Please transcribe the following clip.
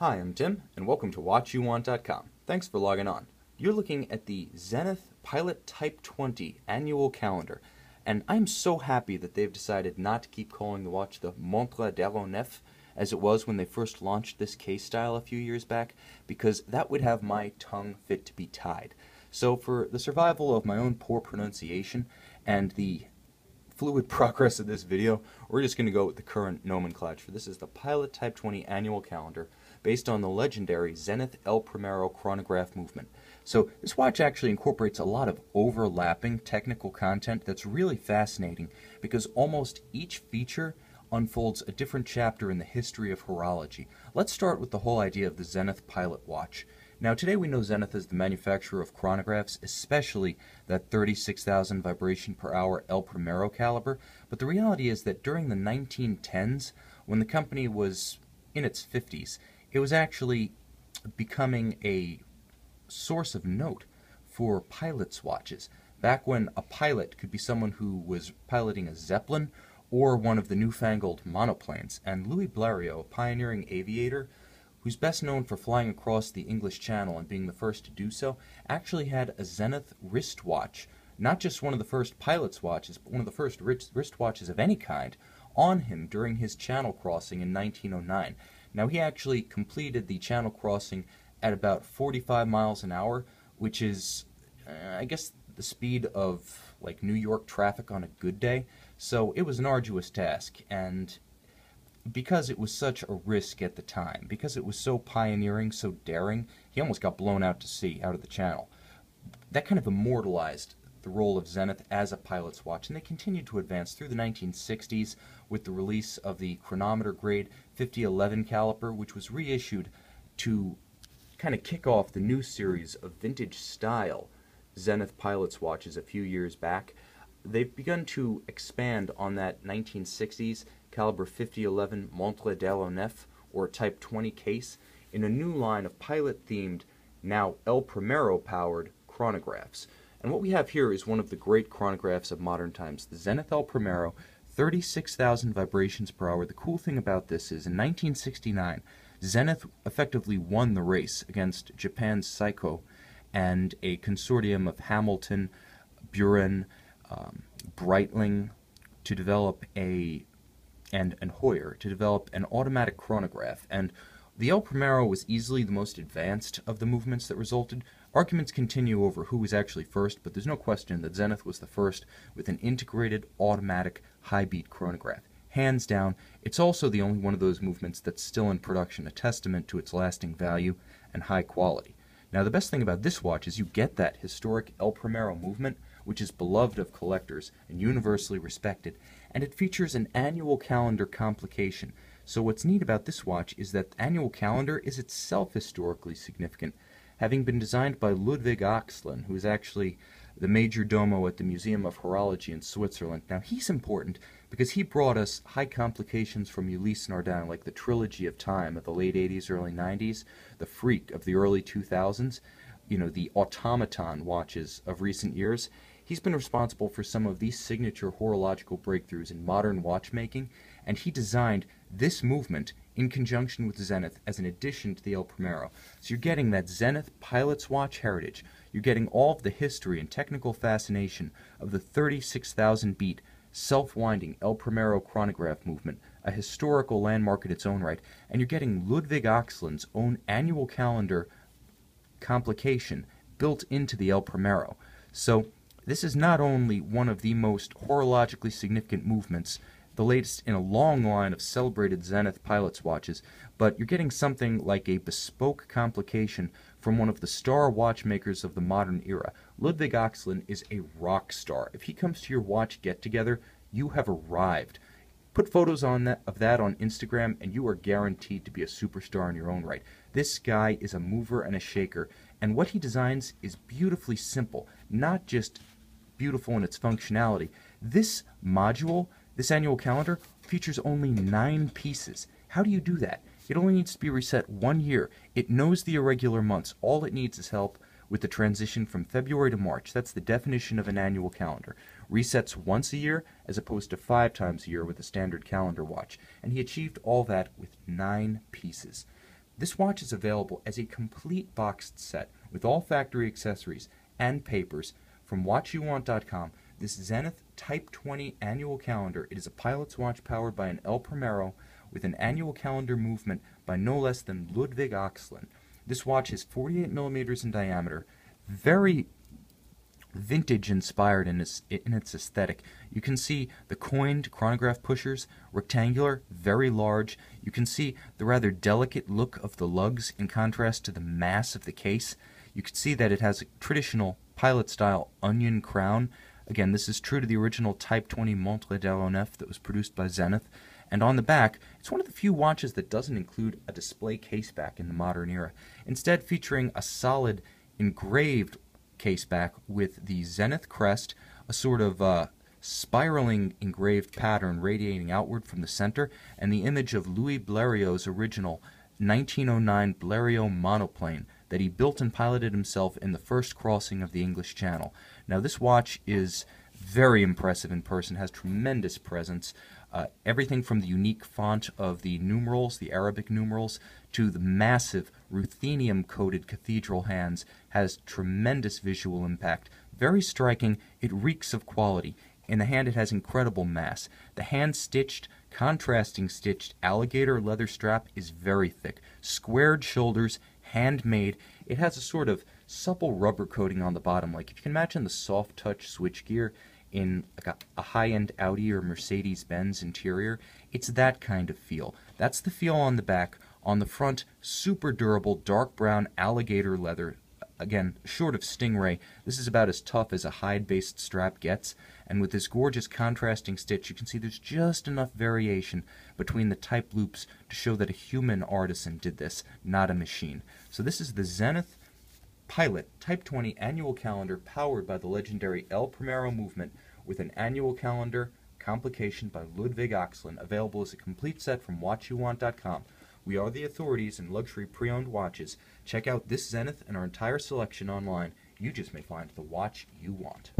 Hi, I'm Tim, and welcome to WatchYouWant.com. Thanks for logging on. You're looking at the Zenith Pilot Type 20 annual calendar, and I'm so happy that they've decided not to keep calling the watch the Montre d'Aéronef as it was when they first launched this case style a few years back, because that would have my tongue fit to be tied. So, for the survival of my own poor pronunciation and the fluid progress of this video, we're just going to go with the current nomenclature. This is the Pilot Type 20 annual calendar based on the legendary Zenith El Primero chronograph movement. So this watch actually incorporates a lot of overlapping technical content that's really fascinating because almost each feature unfolds a different chapter in the history of horology. Let's start with the whole idea of the Zenith Pilot watch. Now, today we know Zenith is the manufacturer of chronographs, especially that 36,000 vibration per hour El Primero caliber, but the reality is that during the 1910s, when the company was in its 50s, it was actually becoming a source of note for pilots' watches. Back when a pilot could be someone who was piloting a Zeppelin or one of the newfangled monoplanes, and Louis Blériot, a pioneering aviator, who's best known for flying across the English Channel and being the first to do so, actually had a Zenith wristwatch, not just one of the first pilot's watches, but one of the first wristwatches of any kind, on him during his channel crossing in 1909. Now, he actually completed the channel crossing at about 45 miles an hour, which is, uh, I guess, the speed of like New York traffic on a good day. So it was an arduous task, and because it was such a risk at the time, because it was so pioneering, so daring, he almost got blown out to sea, out of the channel. That kind of immortalized the role of Zenith as a pilot's watch, and they continued to advance through the 1960s with the release of the chronometer grade 5011 caliber, which was reissued to kind of kick off the new series of vintage style Zenith pilot's watches a few years back. They've begun to expand on that 1960s caliber 5011 Montre d'Aéronef or Type 20 case in a new line of pilot-themed, now El Primero-powered chronographs. And what we have here is one of the great chronographs of modern times, the Zenith El Primero, 36,000 vibrations per hour. The cool thing about this is in 1969, Zenith effectively won the race against Japan's Seiko and a consortium of Hamilton, Buren, um, Breitling to develop a and, and Heuer to develop an automatic chronograph, and the El Primero was easily the most advanced of the movements that resulted. Arguments continue over who was actually first, but there's no question that Zenith was the first with an integrated automatic high beat chronograph. Hands down, it's also the only one of those movements that's still in production, a testament to its lasting value and high quality. Now, the best thing about this watch is you get that historic El Primero movement, which is beloved of collectors and universally respected, and it features an annual calendar complication. So what's neat about this watch is that the annual calendar is itself historically significant, having been designed by Ludwig Oechslin, who is actually the major domo at the Museum of Horology in Switzerland. Now he's important because he brought us high complications from Ulysse Nardin, like the Trilogy of Time of the late 80s, early 90s, the Freak of the early 2000s, you know, the automaton watches of recent years, He's been responsible for some of these signature horological breakthroughs in modern watchmaking, and he designed this movement in conjunction with Zenith as an addition to the El Primero. So you're getting that Zenith pilot's watch heritage. You're getting all of the history and technical fascination of the 36,000 beat self-winding El Primero chronograph movement, a historical landmark in its own right, and you're getting Ludwig Oechslin's own annual calendar complication built into the El Primero. So this is not only one of the most horologically significant movements, the latest in a long line of celebrated Zenith pilot's watches, but you're getting something like a bespoke complication from one of the star watchmakers of the modern era. Ludwig Oechslin is a rock star. If he comes to your watch get together, you have arrived. Put photos on that, of that on Instagram, and you are guaranteed to be a superstar in your own right. This guy is a mover and a shaker, and what he designs is beautifully simple, not just beautiful in its functionality. This module, this annual calendar, features only nine pieces. How do you do that? It only needs to be reset one year. It knows the irregular months. All it needs is help with the transition from February to March. That's the definition of an annual calendar. Resets once a year as opposed to five times a year with a standard calendar watch. And he achieved all that with nine pieces. This watch is available as a complete boxed set with all factory accessories and papers from WatchYouWant.com. This Zenith Type 20 annual calendar. It is a pilot's watch powered by an El Primero with an annual calendar movement by no less than Ludwig Oechslin. This watch is 48 millimeters in diameter, very vintage inspired in its, in its aesthetic. You can see the coined chronograph pushers, rectangular, very large. You can see the rather delicate look of the lugs in contrast to the mass of the case. You can see that it has a traditional pilot style onion crown. Again, this is true to the original Type 20 Montre d'Aéronef that was produced by Zenith. And on the back, it's one of the few watches that doesn't include a display case back in the modern era, instead featuring a solid engraved case back with the Zenith crest, a sort of uh, spiraling engraved pattern radiating outward from the center, and the image of Louis Blériot's original 1909 Blériot monoplane that he built and piloted himself in the first crossing of the English Channel. Now, this watch is very impressive in person, has tremendous presence. Uh, everything from the unique font of the numerals, the Arabic numerals, to the massive ruthenium coated cathedral hands has tremendous visual impact. Very striking, it reeks of quality. In the hand, it has incredible mass. The hand stitched, contrasting stitched alligator leather strap is very thick. Squared shoulders, handmade. It has a sort of supple rubber coating on the bottom. Like if you can imagine the soft touch switchgear in like a, a high-end Audi or Mercedes Benz interior, it's that kind of feel. That's the feel on the back. On the front, super durable dark brown alligator leather. Again, short of Stingray, this is about as tough as a hide-based strap gets, and with this gorgeous contrasting stitch, you can see there's just enough variation between the type loops to show that a human artisan did this, not a machine. So this is the Zenith Pilot Type 20 annual calendar powered by the legendary El Primero movement with an annual calendar complication by Ludwig Oechslin, available as a complete set from WatchYouWant.com. We are the authorities in luxury pre-owned watches. Check out this Zenith and our entire selection online. You just may find the watch you want.